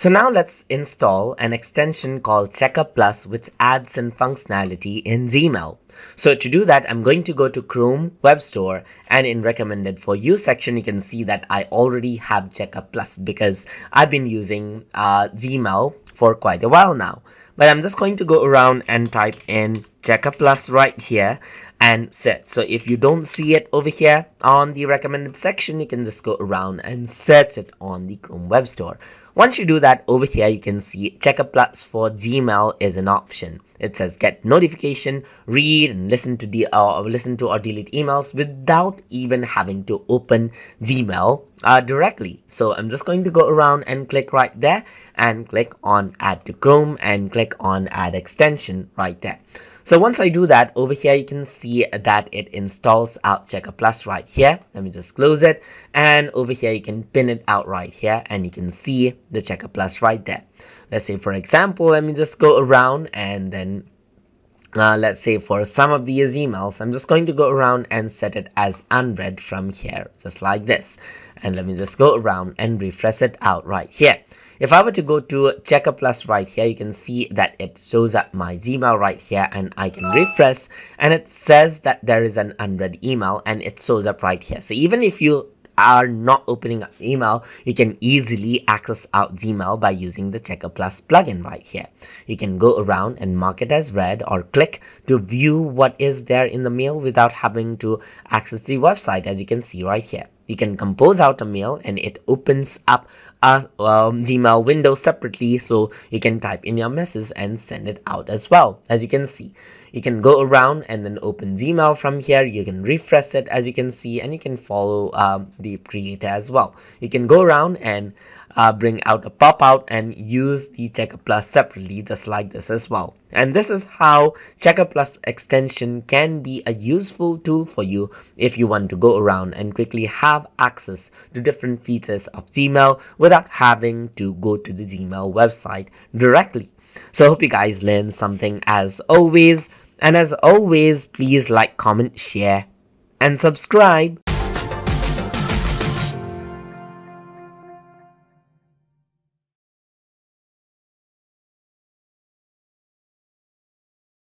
So now let's install an extension called Checker Plus which adds in functionality in Gmail. So to do that, I'm going to go to Chrome Web Store and in recommended for you section, you can see that I already have Checker Plus because I've been using uh, Gmail for quite a while now. But I'm just going to go around and type in Checker Plus right here and set. So if you don't see it over here on the recommended section, you can just go around and search it on the Chrome Web Store. Once you do that over here, you can see Checker Plus for Gmail is an option. It says get notification, read and listen to the uh, listen to or delete emails without even having to open Gmail uh, directly. So I'm just going to go around and click right there and click on add to Chrome and click on add extension right there. So once I do that over here, you can see that it installs out Checker Plus right here. Let me just close it. And over here, you can pin it out right here and you can see the Checker Plus right there. Let's say, for example, let me just go around and then uh, let's say for some of these emails, I'm just going to go around and set it as unread from here, just like this. And let me just go around and refresh it out right here. If I were to go to Checker Plus right here, you can see that it shows up my Gmail right here and I can refresh and it says that there is an unread email and it shows up right here. So even if you are not opening up email, you can easily access out Gmail by using the Checker Plus plugin right here. You can go around and mark it as read or click to view what is there in the mail without having to access the website as you can see right here you can compose out a mail and it opens up a um, Gmail window separately so you can type in your message and send it out as well as you can see. You can go around and then open Gmail from here. You can refresh it as you can see and you can follow um, the creator as well. You can go around and uh, bring out a pop out and use the Checker Plus separately just like this as well. And this is how Checker Plus extension can be a useful tool for you if you want to go around and quickly have access to different features of Gmail without having to go to the Gmail website directly. So I hope you guys learned something as always. And as always, please like, comment, share, and subscribe.